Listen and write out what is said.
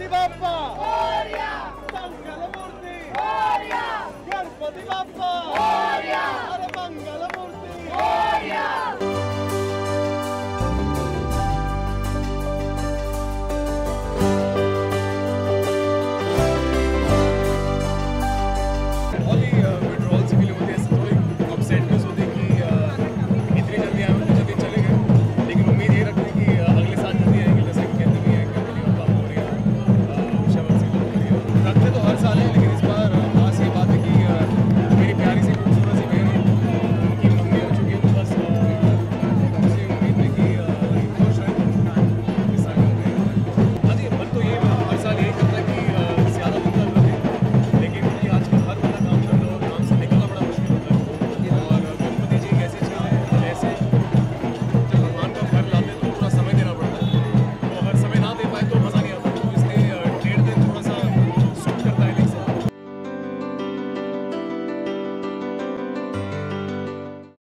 di pappa! Fuori! Stanca le morti! Fuori! Corpo di pappa!